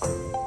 Bye.